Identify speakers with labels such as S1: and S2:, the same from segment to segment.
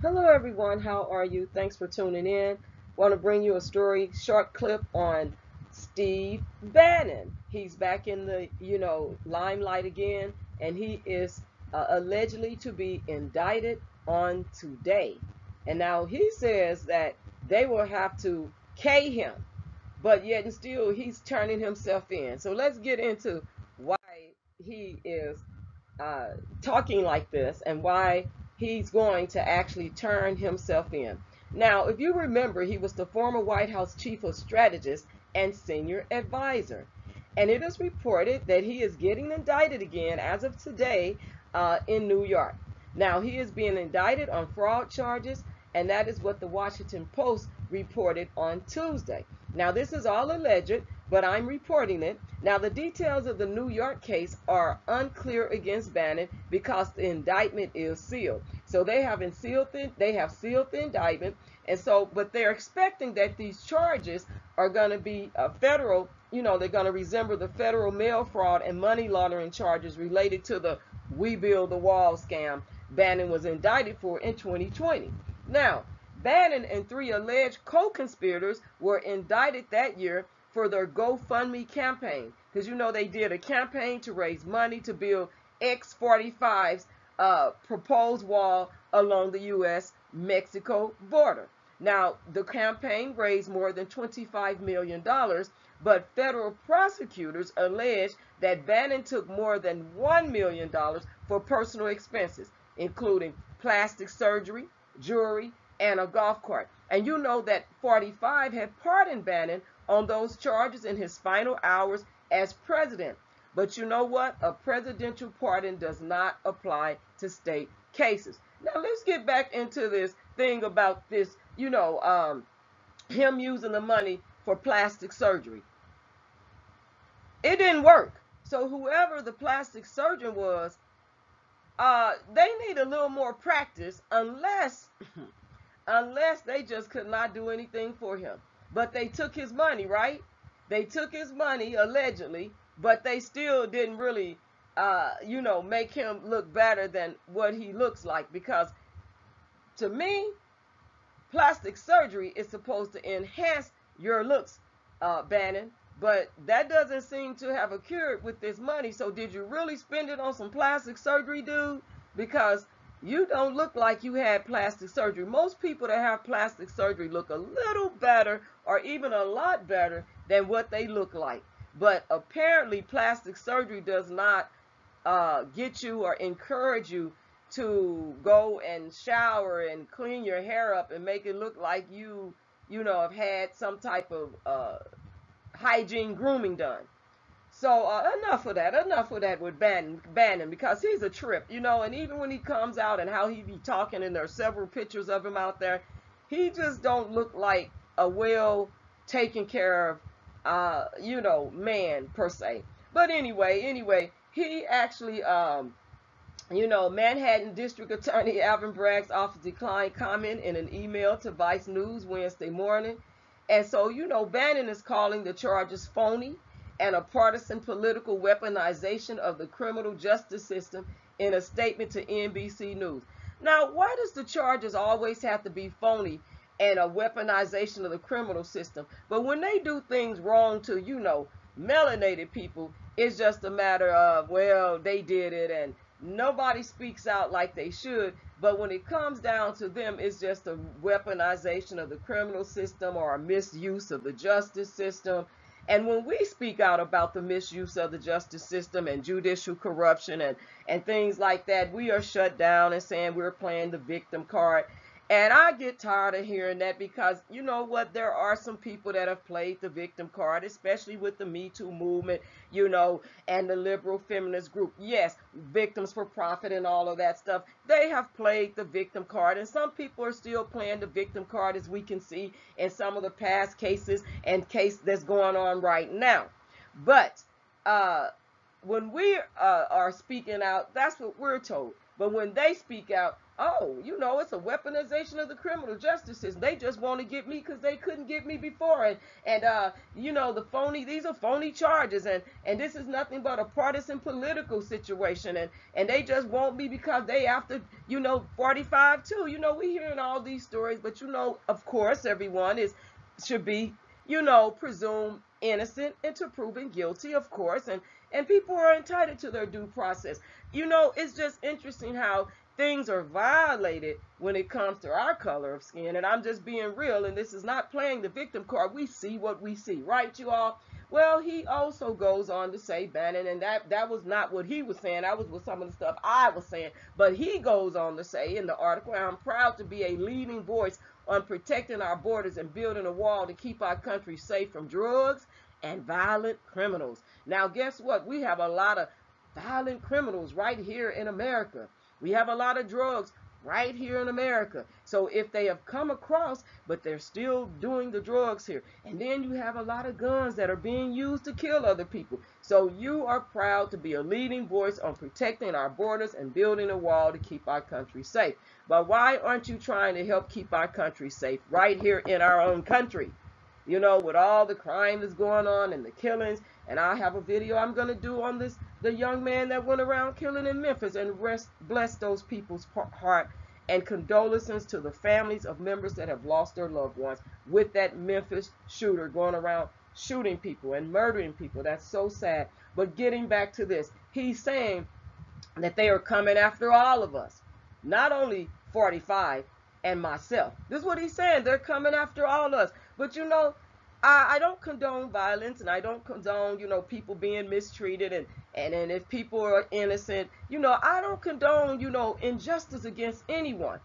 S1: Hello everyone, how are you? Thanks for tuning in. Want to bring you a story, short clip on Steve Bannon. He's back in the, you know, limelight again, and he is uh, allegedly to be indicted on today. And now he says that they will have to K him, but yet and still he's turning himself in. So let's get into why he is uh, talking like this and why he's going to actually turn himself in. Now, if you remember, he was the former White House chief of strategist and senior advisor. And it is reported that he is getting indicted again as of today uh, in New York. Now, he is being indicted on fraud charges, and that is what the Washington Post reported on Tuesday. Now, this is all alleged, but I'm reporting it. Now, the details of the New York case are unclear against Bannon because the indictment is sealed. So they have sealed the, they have sealed the indictment, and so but they're expecting that these charges are going to be a federal. You know, they're going to resemble the federal mail fraud and money laundering charges related to the We Build the Wall scam Bannon was indicted for in 2020. Now, Bannon and three alleged co-conspirators were indicted that year for their GoFundMe campaign. Because you know they did a campaign to raise money to build X-45's uh, proposed wall along the U.S.-Mexico border. Now, the campaign raised more than $25 million, but federal prosecutors allege that Bannon took more than $1 million for personal expenses, including plastic surgery, jewelry, and a golf cart. And you know that 45 had pardoned Bannon on those charges in his final hours as president. But you know what? A presidential pardon does not apply to state cases. Now let's get back into this thing about this, you know, um, him using the money for plastic surgery. It didn't work. So whoever the plastic surgeon was, uh, they need a little more practice unless unless they just could not do anything for him. But they took his money, right? They took his money, allegedly, but they still didn't really, uh, you know, make him look better than what he looks like. Because to me, plastic surgery is supposed to enhance your looks, uh, Bannon. But that doesn't seem to have occurred with this money. So did you really spend it on some plastic surgery, dude? Because you don't look like you had plastic surgery. Most people that have plastic surgery look a little better or even a lot better than what they look like. But apparently plastic surgery does not uh, get you or encourage you to go and shower and clean your hair up and make it look like you, you know, have had some type of uh, hygiene grooming done. So uh, enough of that. Enough of that with Bannon, Bannon because he's a trip, you know. And even when he comes out and how he be talking, and there are several pictures of him out there, he just don't look like a well taken care of, uh, you know, man per se. But anyway, anyway, he actually, um, you know, Manhattan District Attorney Alvin Bragg's office declined comment in an email to Vice News Wednesday morning. And so, you know, Bannon is calling the charges phony and a partisan political weaponization of the criminal justice system in a statement to NBC News. Now, why does the charges always have to be phony and a weaponization of the criminal system? But when they do things wrong to, you know, melanated people, it's just a matter of, well, they did it and nobody speaks out like they should. But when it comes down to them, it's just a weaponization of the criminal system or a misuse of the justice system and when we speak out about the misuse of the justice system and judicial corruption and, and things like that, we are shut down and saying we're playing the victim card. And I get tired of hearing that because you know what? There are some people that have played the victim card, especially with the Me Too movement, you know, and the liberal feminist group. Yes, victims for profit and all of that stuff. They have played the victim card, and some people are still playing the victim card, as we can see in some of the past cases and case that's going on right now. But uh, when we uh, are speaking out, that's what we're told. But when they speak out, oh, you know, it's a weaponization of the criminal justice system. They just want to get me because they couldn't get me before. And, and uh, you know, the phony, these are phony charges. And, and this is nothing but a partisan political situation. And, and they just want me because they after, you know, 45 too. You know, we're hearing all these stories, but you know, of course, everyone is should be, you know, presumed innocent until proven guilty, of course. And, and people are entitled to their due process. You know, it's just interesting how things are violated when it comes to our color of skin. And I'm just being real, and this is not playing the victim card. We see what we see, right, you all? Well, he also goes on to say, Bannon, and that, that was not what he was saying. That was what some of the stuff I was saying. But he goes on to say in the article, I'm proud to be a leading voice on protecting our borders and building a wall to keep our country safe from drugs and violent criminals. Now, guess what? We have a lot of violent criminals right here in America. We have a lot of drugs right here in America. So if they have come across, but they're still doing the drugs here. And then you have a lot of guns that are being used to kill other people. So you are proud to be a leading voice on protecting our borders and building a wall to keep our country safe. But why aren't you trying to help keep our country safe right here in our own country? You know, with all the crime that's going on and the killings and I have a video I'm going to do on this, the young man that went around killing in Memphis and rest, bless those people's heart and condolences to the families of members that have lost their loved ones with that Memphis shooter going around shooting people and murdering people. That's so sad. But getting back to this, he's saying that they are coming after all of us, not only 45 and myself. This is what he's saying. They're coming after all of us. But you know, I, I don't condone violence and I don't condone, you know, people being mistreated and, and, and if people are innocent, you know, I don't condone, you know, injustice against anyone.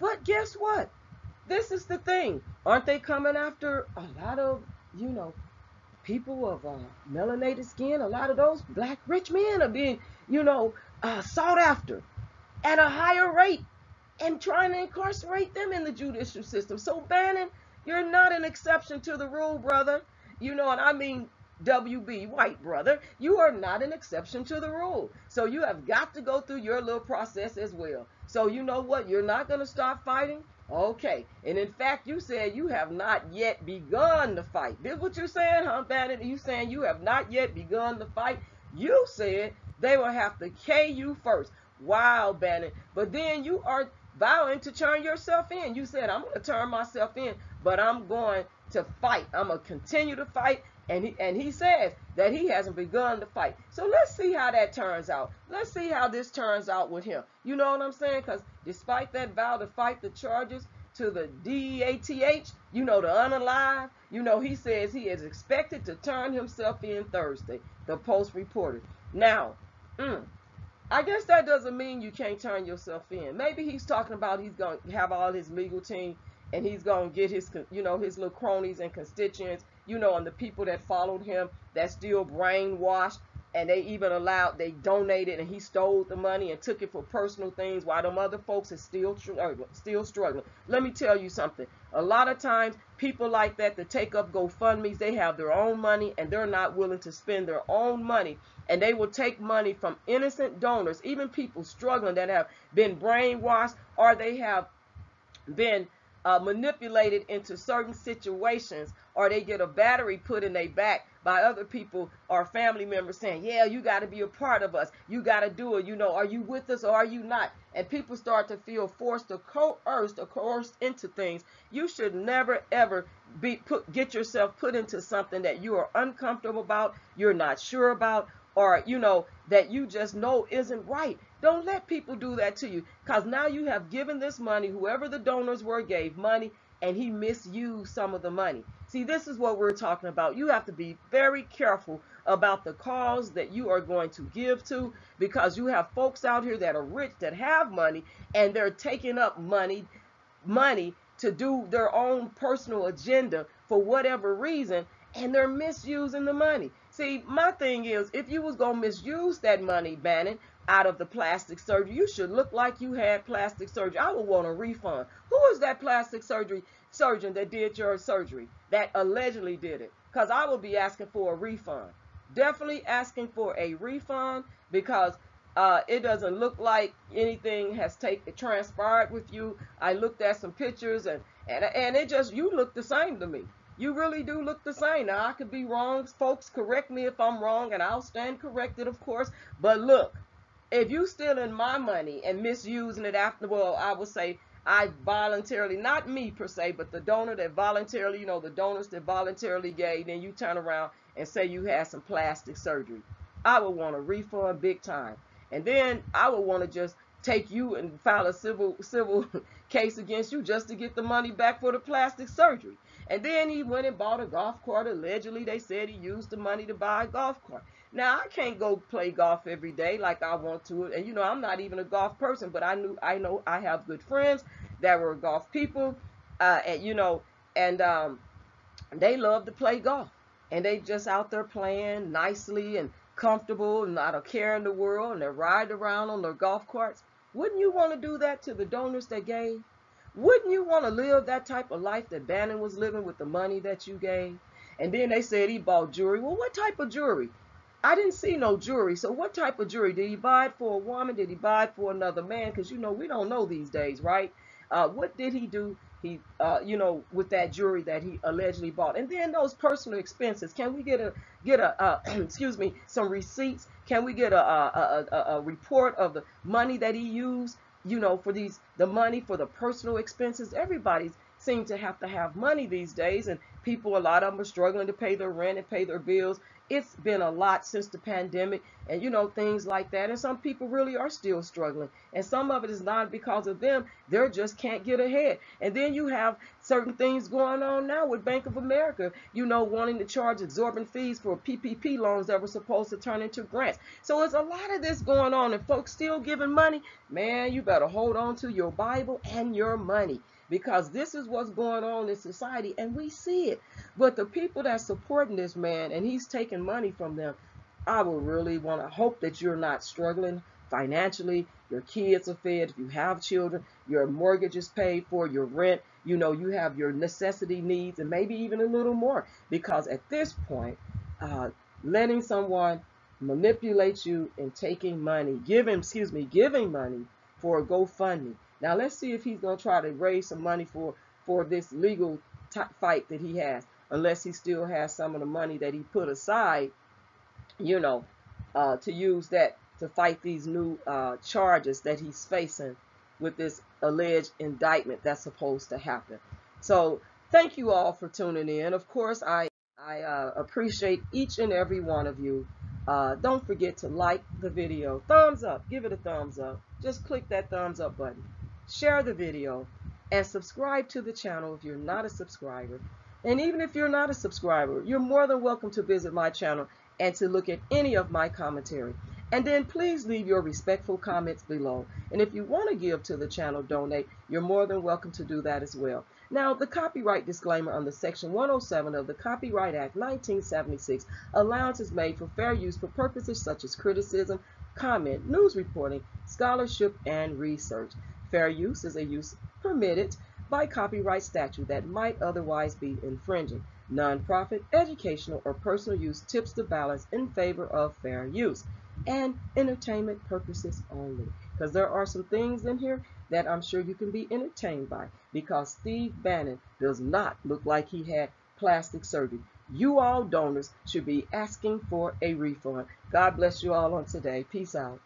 S1: But guess what? This is the thing. Aren't they coming after a lot of, you know, people of uh, melanated skin? A lot of those black rich men are being, you know, uh, sought after at a higher rate and trying to incarcerate them in the judicial system. So Bannon, you're not an exception to the rule, brother. You know, and I mean WB, white brother. You are not an exception to the rule. So you have got to go through your little process as well. So you know what? You're not going to stop fighting? Okay. And in fact, you said you have not yet begun to fight. This what you're saying, huh, Bannon? You saying you have not yet begun to fight? You said they will have to K you first. Wow, Bannon. But then you are vowing to turn yourself in. You said, I'm going to turn myself in but I'm going to fight. I'm going to continue to fight. And he, and he says that he hasn't begun to fight. So let's see how that turns out. Let's see how this turns out with him. You know what I'm saying? Because despite that vow to fight the charges to the DEATH, you know, the unalive, you know, he says he is expected to turn himself in Thursday, the Post reported. Now, mm, I guess that doesn't mean you can't turn yourself in. Maybe he's talking about he's going to have all his legal team and he's going to get his, you know, his little cronies and constituents, you know, and the people that followed him that still brainwashed and they even allowed, they donated and he stole the money and took it for personal things while them other folks is still, still struggling. Let me tell you something. A lot of times people like that that take up GoFundMe's, they have their own money and they're not willing to spend their own money and they will take money from innocent donors, even people struggling that have been brainwashed or they have been uh, manipulated into certain situations or they get a battery put in their back by other people or family members saying, yeah, you got to be a part of us. You got to do it. You know, are you with us or are you not? And people start to feel forced or coerced or coerced into things. You should never, ever be put, get yourself put into something that you are uncomfortable about, you're not sure about, or, you know, that you just know isn't right. Don't let people do that to you because now you have given this money, whoever the donors were gave money, and he misused some of the money. See, this is what we're talking about. You have to be very careful about the cause that you are going to give to because you have folks out here that are rich that have money and they're taking up money money to do their own personal agenda for whatever reason and they're misusing the money. See, my thing is, if you was going to misuse that money, Bannon, out of the plastic surgery. You should look like you had plastic surgery. I would want a refund. Who is that plastic surgery surgeon that did your surgery that allegedly did it? Because I will be asking for a refund. Definitely asking for a refund because Uh, it doesn't look like anything has taken transpired with you. I looked at some pictures and, and and it just you look the same to me. You really do look the same. Now I could be wrong. Folks, correct me if I'm wrong, and I'll stand corrected, of course. But look, if you stealing my money and misusing it after, well, I would say I voluntarily, not me per se, but the donor that voluntarily, you know, the donors that voluntarily gave, then you turn around and say you had some plastic surgery. I would want a refund big time. And then I would want to just take you and file a civil civil case against you just to get the money back for the plastic surgery. And then he went and bought a golf cart. Allegedly, they said he used the money to buy a golf cart. Now I can't go play golf every day like I want to, and you know I'm not even a golf person, but I knew I know I have good friends that were golf people, uh, and you know, and um, they love to play golf, and they just out there playing nicely and comfortable and not a care in the world and they ride around on their golf carts. Wouldn't you want to do that to the donors that gave? Wouldn't you want to live that type of life that Bannon was living with the money that you gave? And then they said he bought jewelry. Well, what type of jewelry? I didn't see no jewelry. So what type of jewelry? Did he buy it for a woman? Did he buy it for another man? Because, you know, we don't know these days, right? Uh, what did he do he uh, you know with that jewelry that he allegedly bought. And then those personal expenses. Can we get a get a uh, excuse me some receipts? Can we get a a, a, a report of the money that he used you know for these the money for the personal expenses? Everybody's seem to have to have money these days and people a lot of them are struggling to pay their rent and pay their bills it's been a lot since the pandemic and you know things like that and some people really are still struggling. And some of it is not because of them they just can't get ahead. And then you have certain things going on now with bank of america you know wanting to charge exorbitant fees for ppp loans that were supposed to turn into grants. So it's a lot of this going on and folks still giving money. Man you better hold on to your bible and your money because this is what's going on in society and we see it. But the people that's supporting this man and he's taking money from them, I would really want to hope that you're not struggling financially. Your kids are fed. If you have children, your mortgage is paid for, your rent, you know, you have your necessity needs and maybe even a little more. Because at this point, uh, letting someone manipulate you and taking money, giving, excuse me, giving money for a GoFundMe now let's see if he's going to try to raise some money for, for this legal fight that he has, unless he still has some of the money that he put aside, you know, uh, to use that to fight these new uh, charges that he's facing with this alleged indictment that's supposed to happen. So thank you all for tuning in. Of course, I, I uh, appreciate each and every one of you. Uh, don't forget to like the video. Thumbs up. Give it a thumbs up. Just click that thumbs up button share the video, and subscribe to the channel if you're not a subscriber. And even if you're not a subscriber, you're more than welcome to visit my channel and to look at any of my commentary. And then please leave your respectful comments below. And if you want to give to the channel, donate, you're more than welcome to do that as well. Now, the copyright disclaimer under Section 107 of the Copyright Act 1976, allowance is made for fair use for purposes such as criticism, comment, news reporting, scholarship, and research. Fair use is a use permitted by copyright statute that might otherwise be infringing. Nonprofit, educational, or personal use tips the balance in favor of fair use and entertainment purposes only. Because there are some things in here that I'm sure you can be entertained by because Steve Bannon does not look like he had plastic surgery. You all donors should be asking for a refund. God bless you all on today. Peace out.